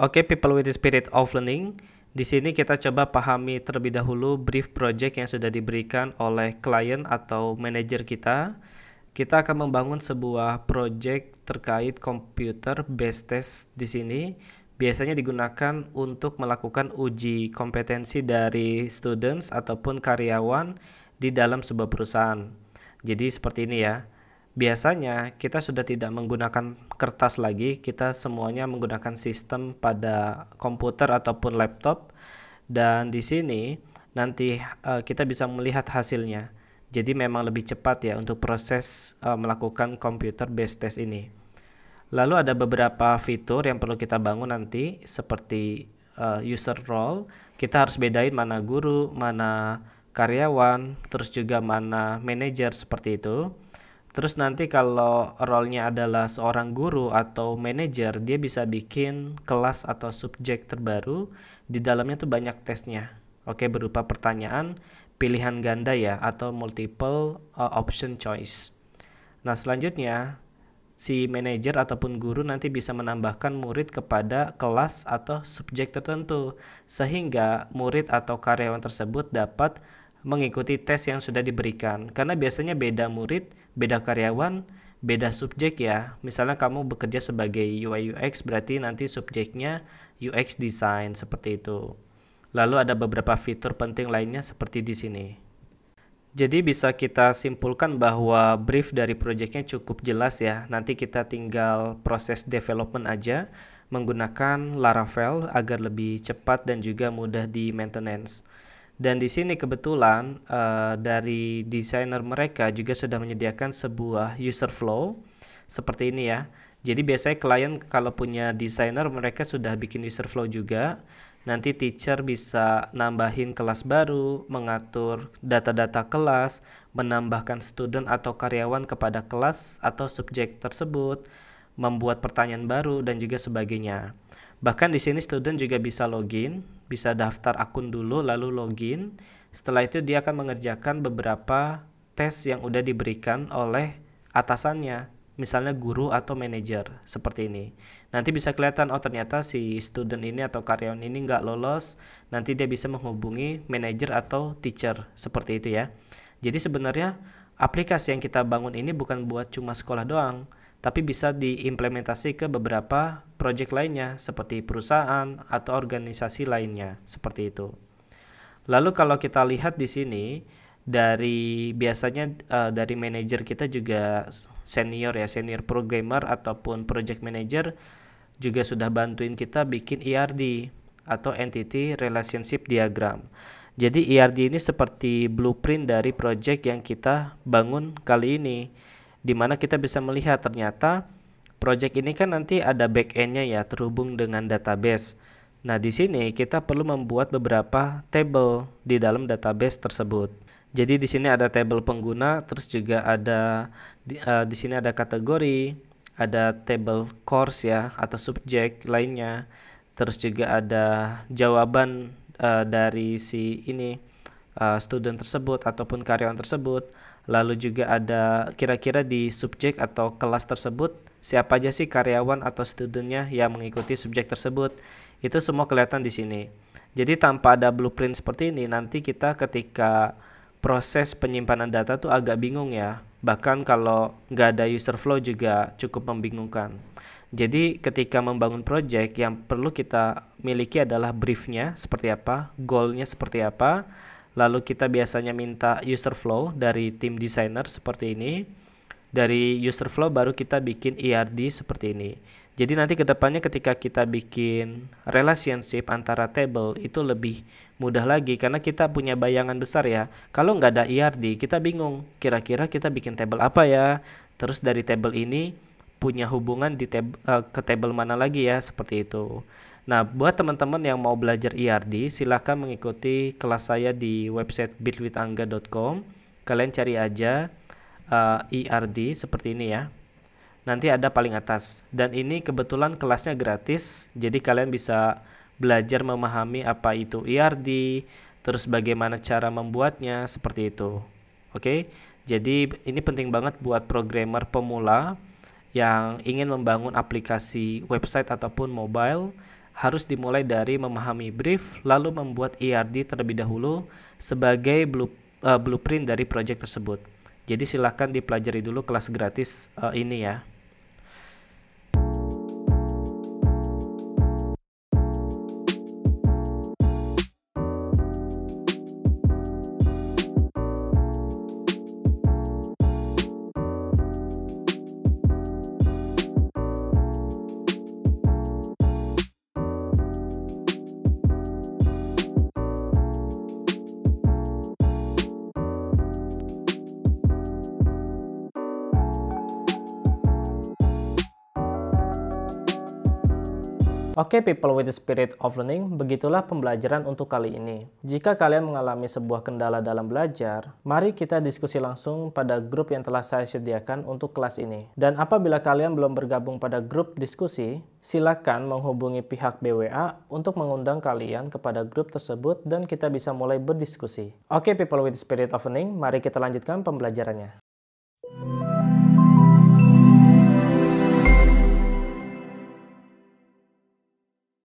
Oke, people with the spirit of learning. Di sini kita coba pahami terlebih dahulu brief project yang sudah diberikan oleh klien atau manajer kita. Kita akan membangun sebuah project terkait komputer based test di sini. Biasanya digunakan untuk melakukan uji kompetensi dari students ataupun karyawan di dalam sebuah perusahaan. Jadi seperti ini ya. Biasanya kita sudah tidak menggunakan kertas lagi, kita semuanya menggunakan sistem pada komputer ataupun laptop dan di sini nanti uh, kita bisa melihat hasilnya. Jadi memang lebih cepat ya untuk proses uh, melakukan computer based test ini. Lalu ada beberapa fitur yang perlu kita bangun nanti seperti uh, user role. Kita harus bedain mana guru, mana karyawan, terus juga mana manajer seperti itu. Terus nanti kalau role-nya adalah seorang guru atau manajer, dia bisa bikin kelas atau subjek terbaru. Di dalamnya tuh banyak tesnya. Oke, berupa pertanyaan, pilihan ganda ya atau multiple uh, option choice. Nah, selanjutnya si manajer ataupun guru nanti bisa menambahkan murid kepada kelas atau subjek tertentu sehingga murid atau karyawan tersebut dapat mengikuti tes yang sudah diberikan karena biasanya beda murid, beda karyawan, beda subjek ya. Misalnya kamu bekerja sebagai UI UX berarti nanti subjeknya UX design seperti itu. Lalu ada beberapa fitur penting lainnya seperti di sini. Jadi bisa kita simpulkan bahwa brief dari proyeknya cukup jelas ya. Nanti kita tinggal proses development aja menggunakan Laravel agar lebih cepat dan juga mudah di maintenance. Dan di sini kebetulan uh, dari desainer mereka juga sudah menyediakan sebuah user flow seperti ini ya. Jadi biasanya klien kalau punya desainer mereka sudah bikin user flow juga. Nanti teacher bisa nambahin kelas baru, mengatur data-data kelas, menambahkan student atau karyawan kepada kelas atau subjek tersebut, membuat pertanyaan baru dan juga sebagainya. Bahkan di sini student juga bisa login, bisa daftar akun dulu lalu login. Setelah itu dia akan mengerjakan beberapa tes yang udah diberikan oleh atasannya, misalnya guru atau manajer seperti ini. Nanti bisa kelihatan oh ternyata si student ini atau karyawan ini nggak lolos, nanti dia bisa menghubungi manajer atau teacher seperti itu ya. Jadi sebenarnya aplikasi yang kita bangun ini bukan buat cuma sekolah doang, tapi bisa diimplementasi ke beberapa proyek lainnya seperti perusahaan atau organisasi lainnya seperti itu. Lalu kalau kita lihat di sini dari biasanya uh, dari manajer kita juga senior ya senior programmer ataupun project manager juga sudah bantuin kita bikin ERD atau entity relationship diagram. Jadi ERD ini seperti blueprint dari project yang kita bangun kali ini di mana kita bisa melihat ternyata project ini kan nanti ada backendnya ya terhubung dengan database. Nah di sini kita perlu membuat beberapa table di dalam database tersebut. Jadi di sini ada table pengguna, terus juga ada di, uh, di sini ada kategori, ada table course ya atau subjek lainnya, terus juga ada jawaban uh, dari si ini uh, student tersebut ataupun karyawan tersebut lalu juga ada kira-kira di subjek atau kelas tersebut siapa aja sih karyawan atau studentnya yang mengikuti subjek tersebut? Itu semua kelihatan di sini. Jadi tanpa ada blueprint seperti ini nanti kita ketika proses penyimpanan data tuh agak bingung ya. Bahkan kalau nggak ada user flow juga cukup membingungkan. Jadi ketika membangun project yang perlu kita miliki adalah briefnya seperti apa goalnya seperti apa Lalu kita biasanya minta user flow dari tim designer seperti ini. Dari user flow baru kita bikin ERD seperti ini. Jadi nanti ke depannya ketika kita bikin relationship antara table itu lebih mudah lagi karena kita punya bayangan besar ya. Kalau nggak ada ERD kita bingung kira-kira kita bikin table apa ya. Terus dari table ini punya hubungan di tab, uh, ke table mana lagi ya seperti itu. Nah, buat teman-teman yang mau belajar ERD, silahkan mengikuti kelas saya di website bitwithangga.com. Kalian cari aja uh, eh, ERD seperti ini ya. Nanti ada paling atas. Dan ini kebetulan kelasnya gratis, jadi kalian bisa belajar memahami apa itu ERD, terus bagaimana cara membuatnya, seperti itu. Oke, jadi ini penting banget buat programmer pemula yang ingin membangun aplikasi website ataupun mobile harus dimulai dari memahami brief, lalu membuat ERD terlebih dahulu sebagai uh, blueprint dari project tersebut. Jadi silakan dipelajari dulu kelas gratis uh, ini ya. Oke okay, people with the spirit of learning, begitulah pembelajaran untuk kali ini. Jika kalian mengalami sebuah kendala dalam belajar, mari kita diskusi langsung pada grup yang telah saya sediakan untuk kelas ini. Dan apabila kalian belum bergabung pada grup diskusi, silakan menghubungi pihak BWA untuk mengundang kalian kepada grup tersebut dan kita bisa mulai berdiskusi. Oke okay, people with the spirit of learning, mari kita lanjutkan pembelajarannya.